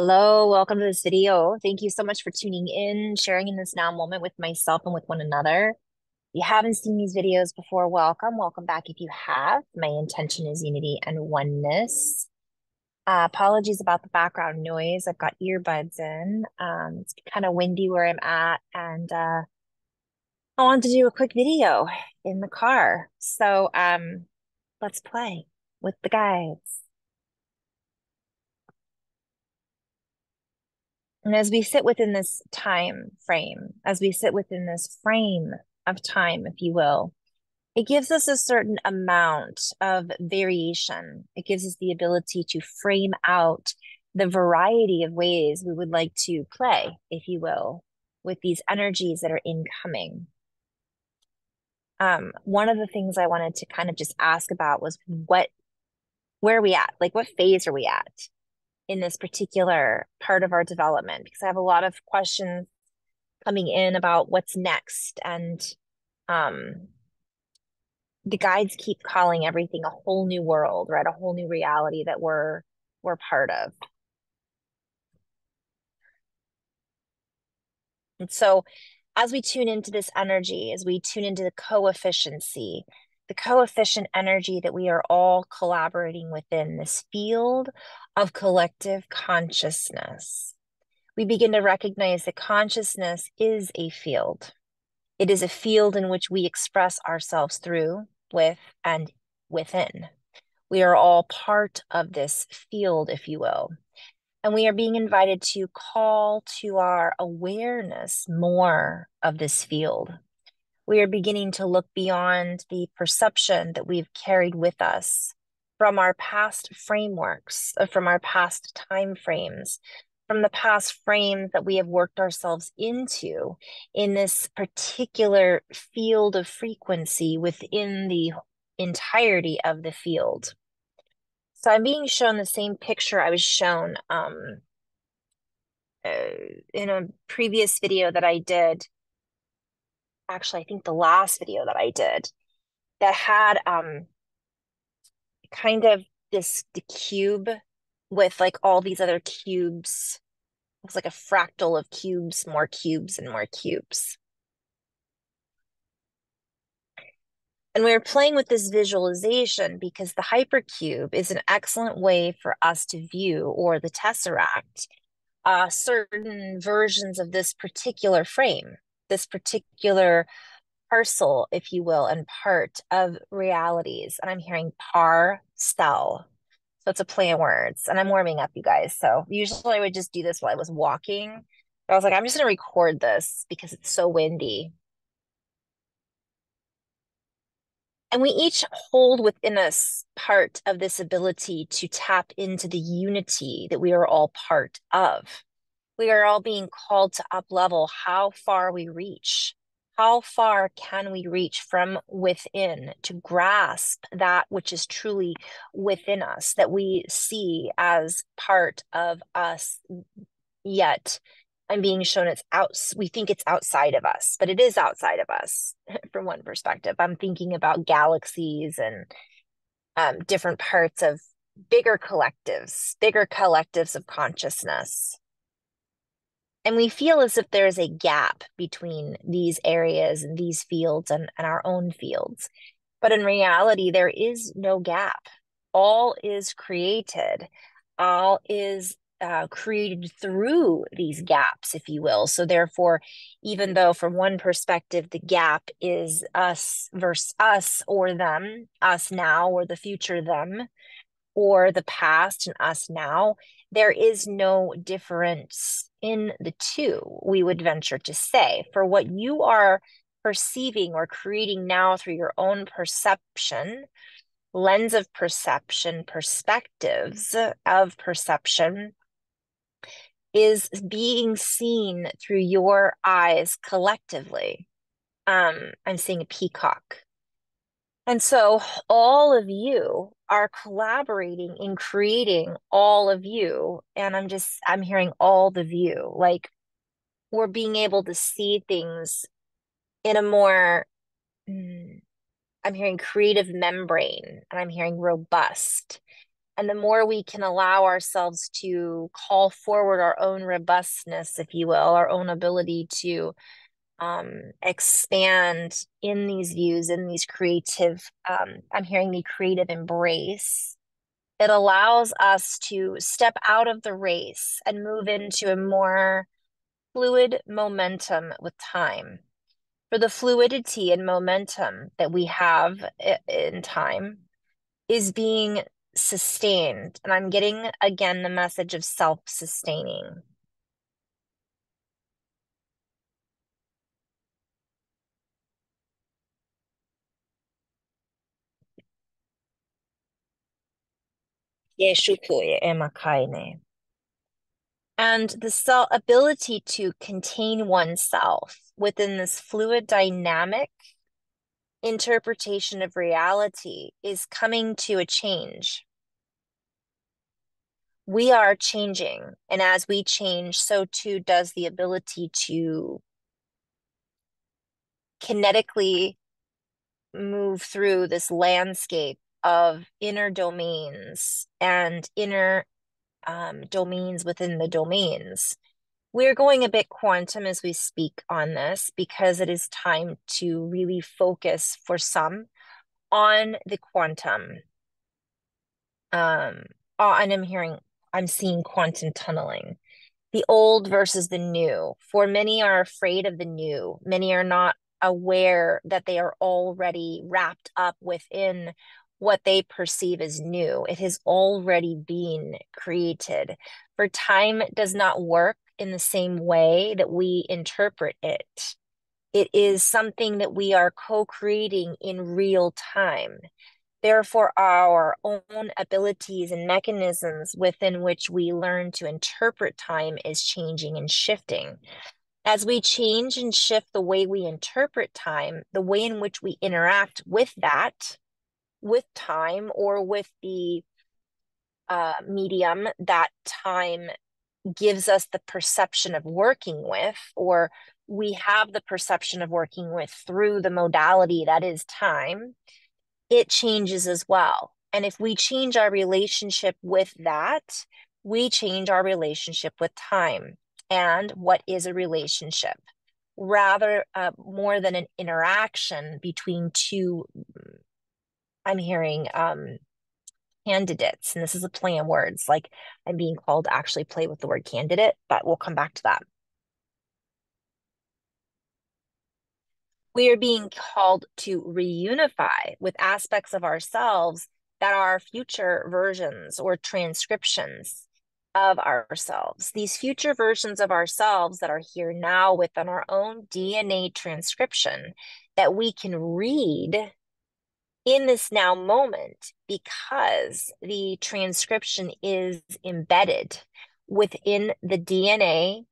Hello, welcome to this video. Thank you so much for tuning in, sharing in this now moment with myself and with one another. If you haven't seen these videos before, welcome. Welcome back if you have. My intention is unity and oneness. Uh, apologies about the background noise. I've got earbuds in. Um, it's kind of windy where I'm at, and uh, I wanted to do a quick video in the car. So um, let's play with the guys. And as we sit within this time frame, as we sit within this frame of time, if you will, it gives us a certain amount of variation. It gives us the ability to frame out the variety of ways we would like to play, if you will, with these energies that are incoming. Um, one of the things I wanted to kind of just ask about was what, where are we at? Like, what phase are we at in this particular part of our development? Because I have a lot of questions coming in about what's next and um the guides keep calling everything a whole new world, right? A whole new reality that we're we're part of. And so as we tune into this energy, as we tune into the coefficiency, the coefficient energy that we are all collaborating within this field of collective consciousness, we begin to recognize that consciousness is a field. It is a field in which we express ourselves through, with, and within. We are all part of this field, if you will. And we are being invited to call to our awareness more of this field. We are beginning to look beyond the perception that we've carried with us from our past frameworks, uh, from our past time frames, from the past frames that we have worked ourselves into in this particular field of frequency within the entirety of the field. So I'm being shown the same picture I was shown um, uh, in a previous video that I did. Actually, I think the last video that I did that had um, kind of this the cube with like all these other cubes. It was like a fractal of cubes, more cubes and more cubes. And we are playing with this visualization because the hypercube is an excellent way for us to view, or the tesseract, uh, certain versions of this particular frame, this particular parcel, if you will, and part of realities. And I'm hearing par cell. So it's a play of words. And I'm warming up, you guys. So usually I would just do this while I was walking. But I was like, I'm just going to record this because it's so windy. And we each hold within us part of this ability to tap into the unity that we are all part of. We are all being called to up level how far we reach. How far can we reach from within to grasp that which is truly within us, that we see as part of us, yet I'm being shown it's out, we think it's outside of us, but it is outside of us from one perspective. I'm thinking about galaxies and um, different parts of bigger collectives, bigger collectives of consciousness. And we feel as if there's a gap between these areas and these fields and, and our own fields. But in reality, there is no gap. All is created, all is uh, created through these gaps, if you will. So, therefore, even though from one perspective the gap is us versus us or them, us now or the future them, or the past and us now, there is no difference in the two, we would venture to say. For what you are perceiving or creating now through your own perception, lens of perception, perspectives of perception, is being seen through your eyes collectively. Um, I'm seeing a peacock. And so all of you are collaborating in creating all of you. And I'm just, I'm hearing all the view. Like we're being able to see things in a more, mm, I'm hearing creative membrane and I'm hearing robust and the more we can allow ourselves to call forward our own robustness, if you will, our own ability to um, expand in these views, in these creative, um, I'm hearing the creative embrace. It allows us to step out of the race and move into a more fluid momentum with time. For the fluidity and momentum that we have in time is being sustained. And I'm getting again the message of self sustaining. And the ability to contain oneself within this fluid dynamic interpretation of reality is coming to a change we are changing. And as we change, so too does the ability to kinetically move through this landscape of inner domains and inner um, domains within the domains. We're going a bit quantum as we speak on this because it is time to really focus for some on the quantum. Um, oh, and I'm hearing I'm seeing quantum tunneling. The old versus the new. For many are afraid of the new. Many are not aware that they are already wrapped up within what they perceive as new. It has already been created. For time does not work in the same way that we interpret it. It is something that we are co creating in real time. Therefore, our own abilities and mechanisms within which we learn to interpret time is changing and shifting. As we change and shift the way we interpret time, the way in which we interact with that, with time, or with the uh, medium that time gives us the perception of working with, or we have the perception of working with through the modality that is time it changes as well. And if we change our relationship with that, we change our relationship with time. And what is a relationship? Rather, uh, more than an interaction between two, I'm hearing um, candidates. And this is a play on words. Like I'm being called to actually play with the word candidate, but we'll come back to that. we are being called to reunify with aspects of ourselves that are future versions or transcriptions of ourselves. These future versions of ourselves that are here now within our own DNA transcription that we can read in this now moment because the transcription is embedded within the DNA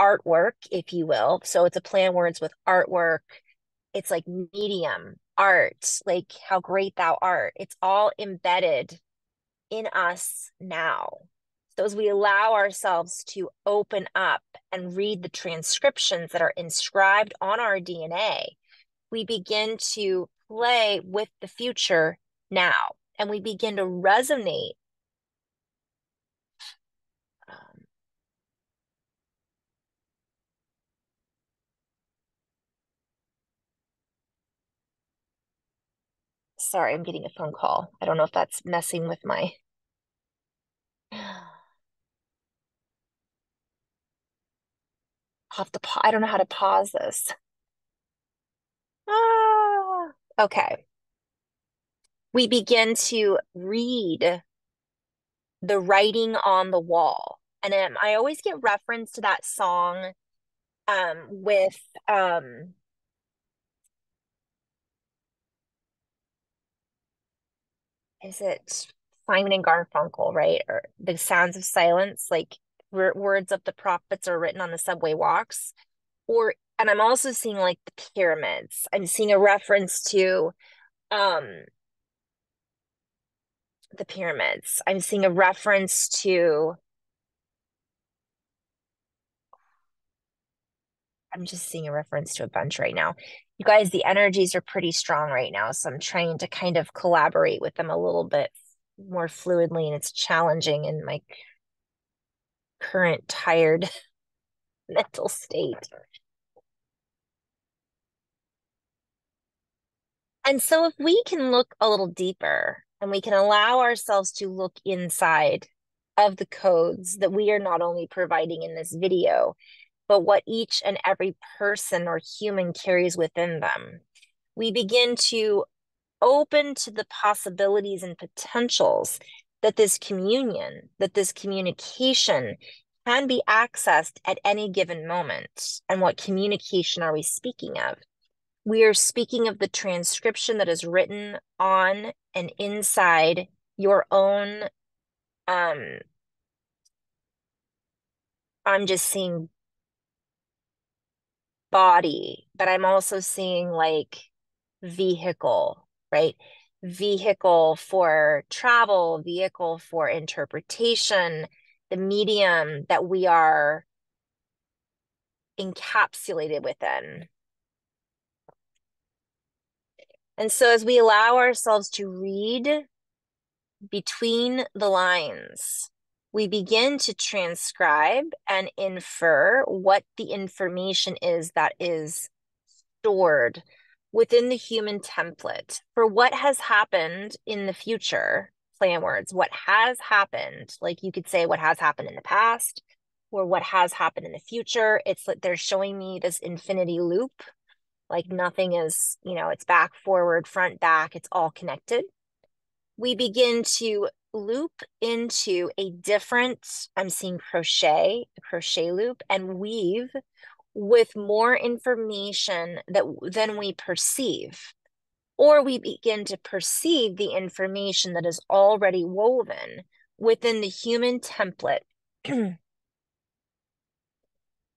artwork, if you will. So it's a play on words with artwork, it's like medium art like how great thou art. It's all embedded in us now. So as we allow ourselves to open up and read the transcriptions that are inscribed on our dna we begin to play with the future now and we begin to resonate Sorry, I'm getting a phone call. I don't know if that's messing with my. Have to pa- I don't know how to pause this. Ah, okay. We begin to read the writing on the wall. And um, I always get reference to that song um, with um, is it Simon and Garfunkel, right? Or the sounds of silence, like words of the prophets are written on the subway walks. Or and I'm also seeing like the pyramids. I'm seeing a reference to um the pyramids. I'm seeing a reference to I'm just seeing a reference to a bunch right now you guys, the energies are pretty strong right now. So I'm trying to kind of collaborate with them a little bit more fluidly and it's challenging in my current tired mental state. And so, if we can look a little deeper and we can allow ourselves to look inside of the codes that we are not only providing in this video, but what each and every person or human carries within them, we begin to open to the possibilities and potentials that this communion, that this communication can be accessed at any given moment. And what communication are we speaking of? We are speaking of the transcription that is written on and inside your own um I'm just seeing body, but I'm also seeing like vehicle, right? Vehicle for travel, vehicle for interpretation, the medium that we are encapsulated within. And so, as we allow ourselves to read between the lines, we begin to transcribe and infer what the information is that is stored within the human template for what has happened in the future plan words what has happened. Like you could say what has happened in the past or what has happened in the future. It's like they're showing me this infinity loop like nothing is you know it's back forward front back it's all connected. We begin to loop into a different i'm seeing crochet crochet loop and weave with more information that than we perceive. Or we begin to perceive the information that is already woven within the human template.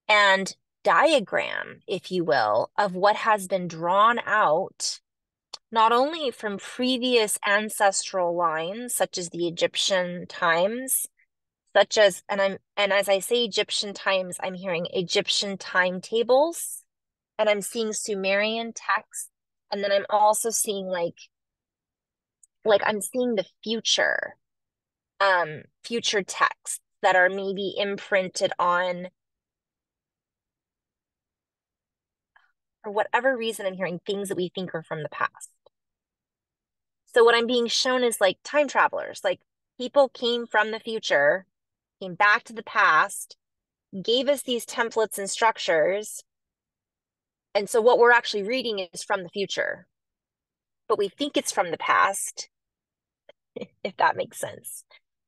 And diagram, if you will, of what has been drawn out, not only from previous ancestral lines, such as the Egyptian times, such as, and I'm, and as I say Egyptian times, I'm hearing Egyptian timetables, and I'm seeing Sumerian texts and then i'm also seeing like like i'm seeing the future um future texts that are maybe imprinted on for whatever reason i'm hearing things that we think are from the past so what i'm being shown is like time travelers like people came from the future came back to the past gave us these templates and structures and so what we're actually reading is from the future, but we think it's from the past, if that makes sense.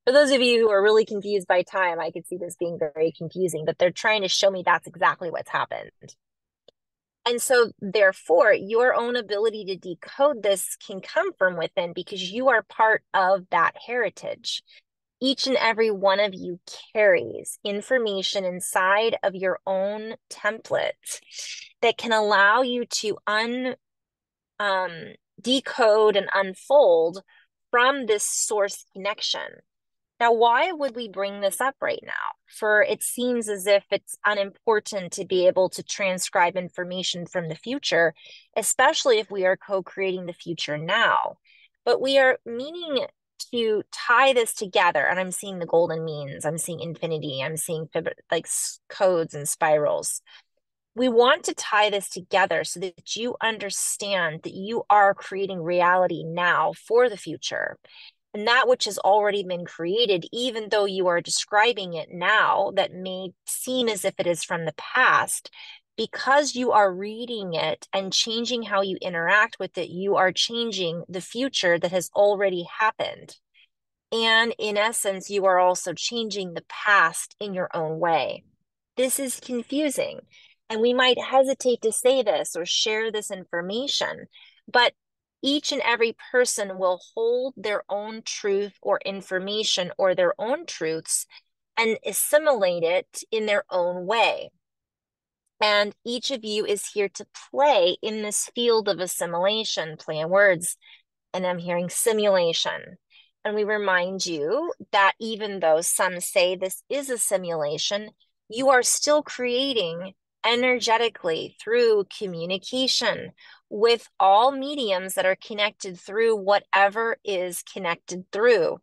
For those of you who are really confused by time, I could see this being very confusing, but they're trying to show me that's exactly what's happened. And so, therefore, your own ability to decode this can come from within because you are part of that heritage each and every one of you carries information inside of your own template that can allow you to un um, decode and unfold from this source connection. Now, why would we bring this up right now? For it seems as if it's unimportant to be able to transcribe information from the future, especially if we are co creating the future now. But we are meaning to tie this together and i'm seeing the golden means i'm seeing infinity i'm seeing like codes and spirals we want to tie this together so that you understand that you are creating reality now for the future and that which has already been created even though you are describing it now that may seem as if it is from the past because you are reading it and changing how you interact with it, you are changing the future that has already happened. And in essence, you are also changing the past in your own way. This is confusing. And we might hesitate to say this or share this information, but each and every person will hold their own truth or information or their own truths and assimilate it in their own way. And each of you is here to play in this field of assimilation, play on words. And I'm hearing simulation. And we remind you that even though some say this is a simulation, you are still creating energetically through communication with all mediums that are connected through whatever is connected through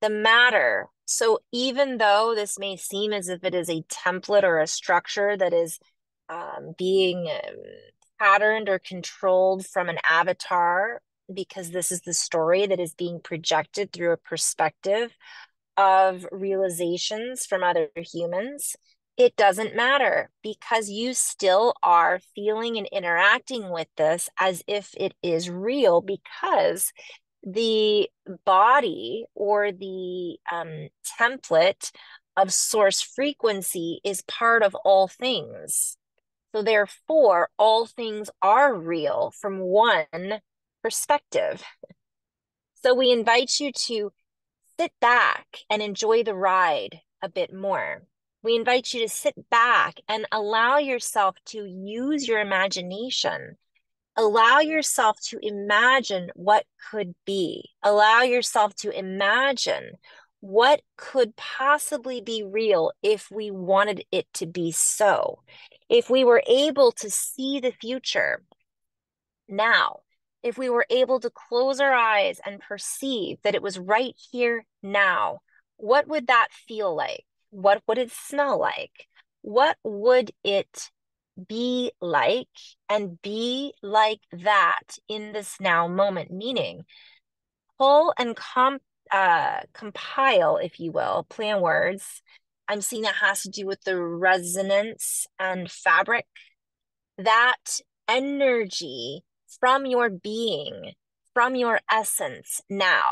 the matter. So even though this may seem as if it is a template or a structure that is um, being um, patterned or controlled from an avatar, because this is the story that is being projected through a perspective of realizations from other humans, it doesn't matter because you still are feeling and interacting with this as if it is real because the body or the um, template of source frequency is part of all things. So, therefore, all things are real from one perspective. So, we invite you to sit back and enjoy the ride a bit more. We invite you to sit back and allow yourself to use your imagination. Allow yourself to imagine what could be. Allow yourself to imagine what could possibly be real if we wanted it to be so. If we were able to see the future now, if we were able to close our eyes and perceive that it was right here now, what would that feel like? What would it smell like? What would it be like and be like that in this now moment? Meaning, pull and comp, uh, compile, if you will, plan words. I'm seeing that has to do with the resonance and fabric. That energy from your being, from your essence now.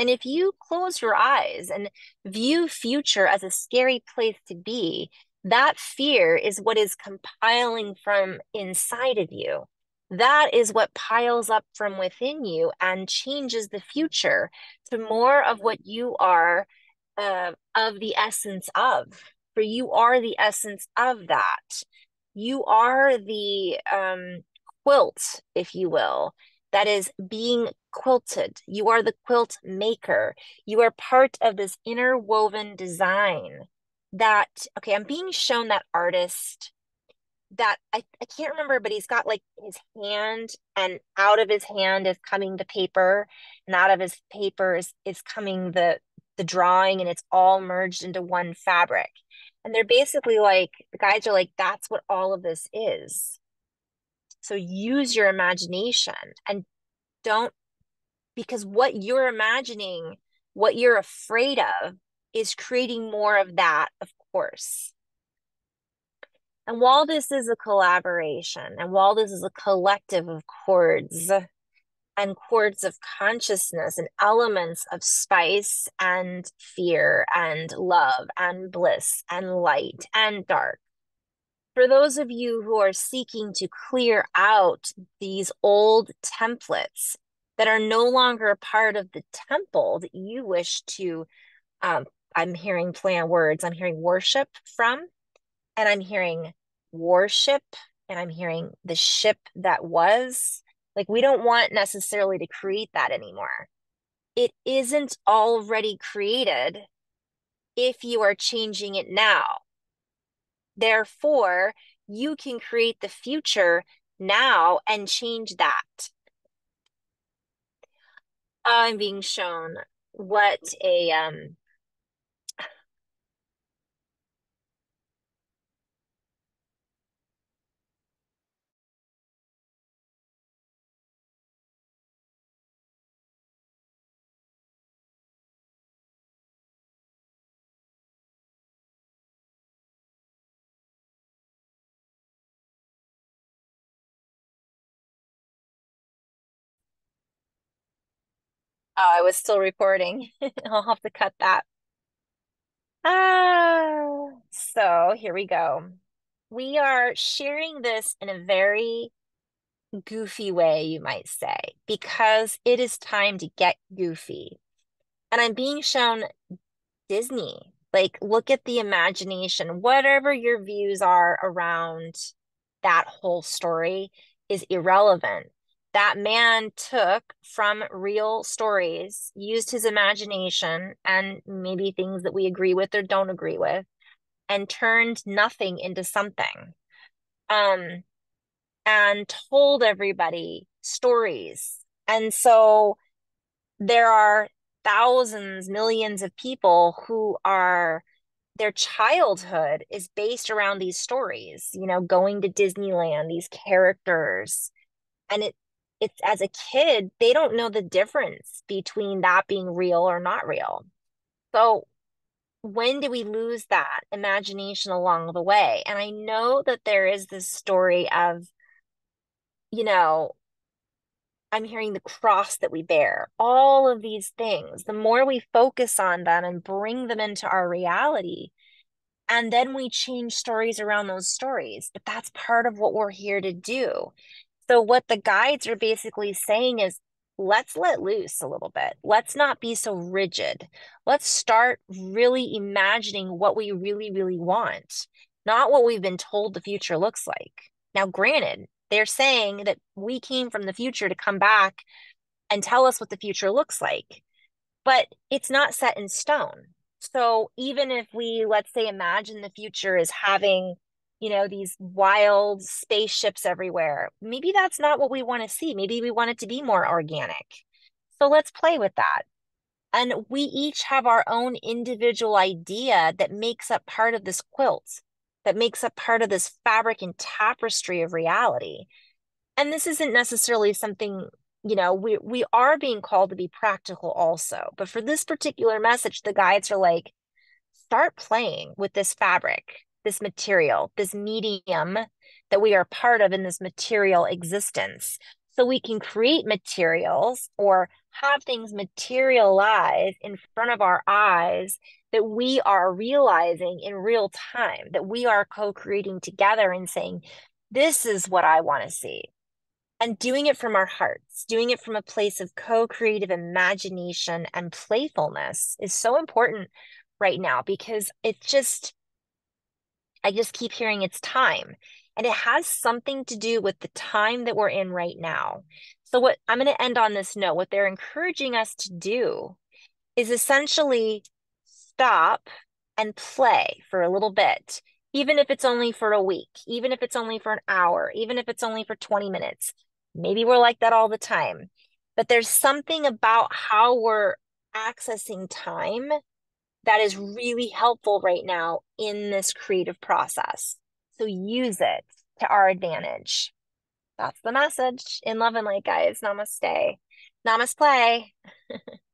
And if you close your eyes and view future as a scary place to be, that fear is what is compiling from inside of you. That is what piles up from within you and changes the future to more of what you are uh, of the essence of. For you are the essence of that. You are the um, quilt, if you will, that is being quilted. You are the quilt maker. You are part of this interwoven design that, okay, I'm being shown that artist that I, I can't remember, but he's got like his hand, and out of his hand is coming the paper, and out of his paper is, is coming the the drawing, and it's all merged into one fabric. And they're basically like the guys are like, that's what all of this is. So use your imagination and don't, because what you're imagining, what you're afraid of, is creating more of that, of course. And while this is a collaboration, and while this is a collective of chords and chords of consciousness and elements of spice and fear and love and bliss and light and dark, for those of you who are seeking to clear out these old templates that are no longer a part of the temple that you wish to, um, I'm hearing plan words, I'm hearing worship from, and I'm hearing worship, and I'm hearing the ship that was. Like, we don't want necessarily to create that anymore. It isn't already created if you are changing it now. Therefore, you can create the future now and change that. I'm being shown what a um Oh, I was still recording. I'll have to cut that. Ah, so here we go. We are sharing this in a very goofy way, you might say, because it is time to get goofy. And I'm being shown Disney. Like, look at the imagination. Whatever your views are around that whole story is irrelevant that man took from real stories, used his imagination and maybe things that we agree with or don't agree with, and turned nothing into something. Um, and told everybody stories. And so there are thousands, millions of people who are their childhood is based around these stories, you know, going to Disneyland, these characters. And it it's as a kid, they don't know the difference between that being real or not real. So when do we lose that imagination along the way? And I know that there is this story of, you know, I'm hearing the cross that we bear, all of these things. The more we focus on them and bring them into our reality, and then we change stories around those stories. But that's part of what we're here to do. So, what the guides are basically saying is let's let loose a little bit. Let's not be so rigid. Let's start really imagining what we really, really want, not what we've been told the future looks like. Now, granted, they're saying that we came from the future to come back and tell us what the future looks like, but it's not set in stone. So even if we, let's say, imagine the future is having, you know, these wild spaceships everywhere, maybe that's not what we want to see. Maybe we want it to be more organic. So let's play with that. And we each have our own individual idea that makes up part of this quilt that makes up part of this fabric and tapestry of reality. And this isn't necessarily something, you know, we we are being called to be practical also. But for this particular message, the guides are like, start playing with this fabric, this material, this medium that we are part of in this material existence. So we can create materials or have things materialize in front of our eyes that we are realizing in real time, that we are co creating together and saying, This is what I want to see. And doing it from our hearts, doing it from a place of co creative imagination and playfulness is so important right now because it just, I just keep hearing it's time. And it has something to do with the time that we're in right now. So, what I'm going to end on this note, what they're encouraging us to do is essentially stop and play for a little bit, even if it's only for a week, even if it's only for an hour, even if it's only for 20 minutes. Maybe we're like that all the time. But there's something about how we're accessing time that is really helpful right now in this creative process. So use it to our advantage. That's the message in love and light, guys. Namaste. Namaste.